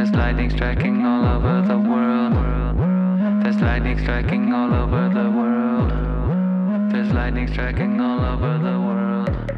There's lightning striking all over the world. There's lightning striking all over the world. There's lightning striking all over the world.